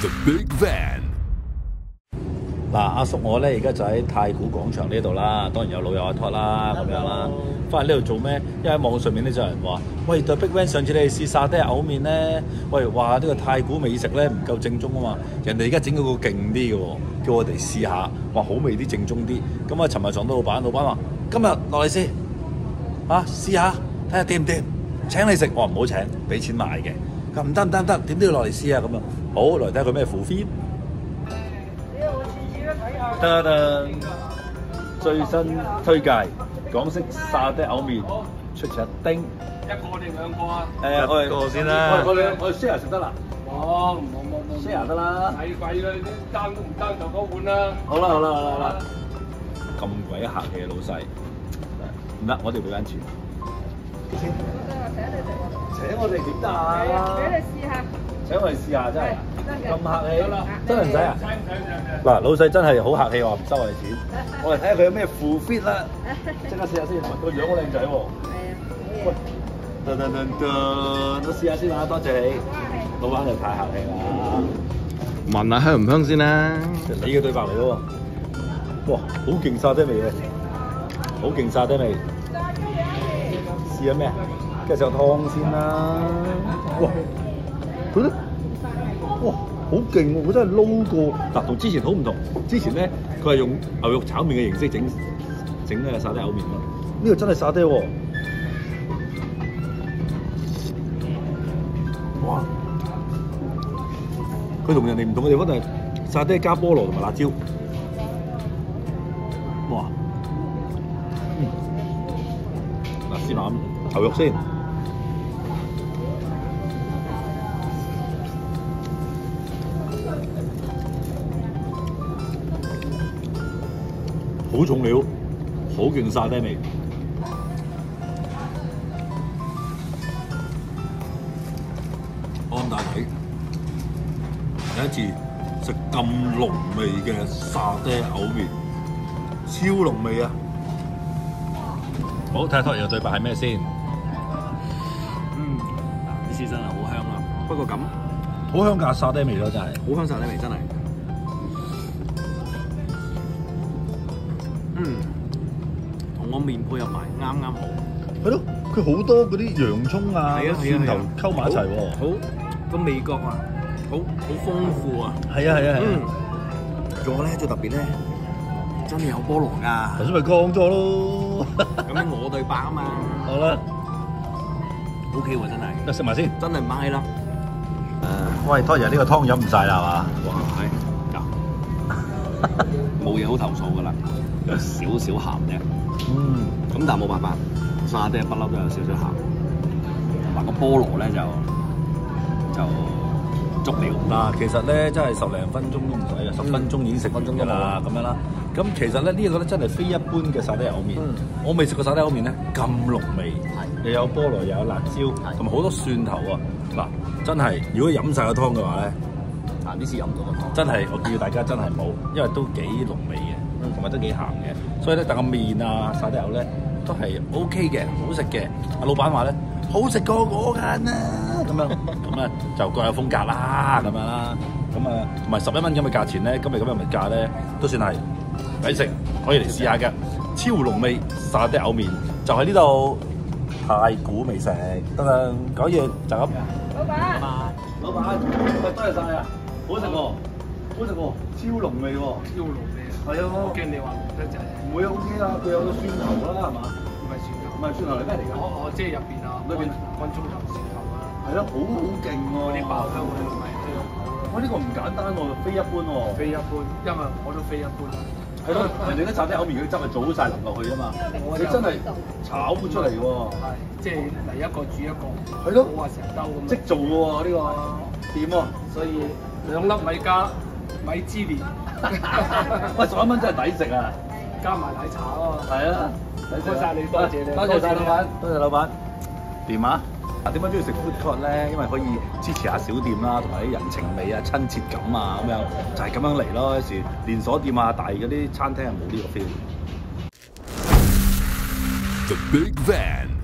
The Big Van. 嗱，阿叔我咧而家就喺太古廣場呢度啦，當然有老友阿 Tot 啦咁樣啦。翻嚟呢度做咩？因為喺網上面咧就有人話：喂，The Big Van 上次你哋試沙爹牛面咧，喂話呢個太古美食咧唔夠正宗啊嘛，人哋而家整嗰個勁啲嘅喎，叫我哋試下，話好味啲正宗啲。咁啊，尋日撞到老闆，老闆話：今日落嚟先，啊試下睇下掂唔掂？請你食，我唔好請，俾錢買嘅。咁唔得唔得唔得，點都要落嚟試啊咁啊！好，嚟睇下佢咩副 fit。得得，最新推介港式沙爹藕面出前一丁。一個定兩個啊？誒，我哋個先啦我哋我哋我哋 share 食得啦哦，冇冇冇，share 得啦。太貴啦，啲爭都唔爭就嗰碗啦。好啦好啦好啦好啦，咁鬼客氣嘅老細，唔得，我哋俾翻錢。請我哋點打？俾你試下。請我哋試下真係咁客氣，真係唔使啊！嗱，老細真係好客氣，話唔收我哋錢。我哋睇下佢有咩副 fit 啦，即刻試下先。個樣好靚仔喎。係啊，喂，噔噔噔噔，都試下先啦，多謝你。老闆就太客氣啦，聞下香唔香先啦？你嘅對白嚟咯喎。哇，好勁沙爹味嘅，好勁沙爹味。試下咩啊？跟住食個湯先啦。哇，佢咧，哇，好勁喎！佢真係撈過嗱，同之前好唔同。之前咧，佢係用牛肉炒麵嘅形式整整呢個沙爹牛面咯。呢個真係沙爹喎！哇！佢同人哋唔同嘅地方就係沙爹加菠蘿同埋辣椒。哇！嗯，嗱，先諗牛肉先。好重料，好勁沙爹味。安大睇第一次食咁濃味嘅沙爹牛面，超濃味啊！好，睇下托爺嘅對白係咩先？真係好香啊！不過咁，好香㗎沙爹味咯，真係。好香沙爹味真係。嗯，同我面配合埋啱啱好。係咯，佢好多嗰啲洋葱啊、蒜頭溝埋一齊喎。好個味覺啊，好好豐富啊。係啊係啊係啊嗯，仲有咧最特別咧，真係有菠蘿㗎。頭先咪講咗咯。咁樣我對白啊嘛 好啦，，OK 喎真係，得食埋先。真係買啦。喂，拖爺呢個湯飲唔晒啦係嘛？哇，係冇嘢好投訴㗎啦，有少少鹹啫。嗯，咁但係冇辦法，沙爹不嬲都有少少鹹，同埋個菠蘿咧就就足料。嗱，其實咧真係十零分鐘都唔使嘅，十分鐘已經食分鐘一啦咁樣啦。咁其實咧呢一個咧真係非一般嘅沙爹牛面。嗯我未食過沙爹牛面咧咁濃味，係又有菠蘿又有辣椒，同埋好多蒜頭啊！嗱，真係如果飲晒個湯嘅話咧，啊，呢次飲唔到個湯。真係我建議大家真係冇，因為都幾濃味嘅，同埋都幾鹹嘅，所以咧但個面啊沙爹牛咧都係 O K 嘅，好食嘅。阿老闆話咧好食過我間啦，咁樣咁咧就各有風格啦，咁樣啦，咁啊同埋十一蚊咁嘅價錢咧，今日咁嘅物價咧都算係抵食，可以嚟試下嘅，超濃味沙爹藕麵就喺呢度太古美食，得啦，講嘢就咁。老闆，老闆，喂，多謝晒啊！好食喎，好食喎，超濃味喎。超濃味啊！係啊我驚你話唔得滯，唔會 OK 啦，佢有個蒜頭啦，係嘛？唔係蒜頭唔。係蒜頭係咩嚟㗎？我我即係入邊啊，裏邊乾葱頭、蒜頭啊，係咯，好好勁喎！嗰啲爆香嗰啲咪即係哇，呢個唔簡單喎，非一般喎。非一般，因為我都非一般。係咯，人哋啲炸啲口面嗰啲汁係早晒淋落去啊嘛，你真係炒出嚟喎。係即係嚟一個煮一個，係咯冇話成兜咁。即做嘅喎呢個，掂喎。所以兩粒米加米芝蓮，喂，十一蚊真係抵食啊！加埋奶茶啊嘛。係啊，多謝晒你多謝你多謝晒老闆，多謝老闆。掂啊！嗱，點解中意食 food court 咧？因為可以支持下小店啦，同埋啲人情味啊、親切感啊咁樣，就係咁樣嚟咯。有時連鎖店啊、大嗰啲餐廳係冇呢個 feel。The Big Van.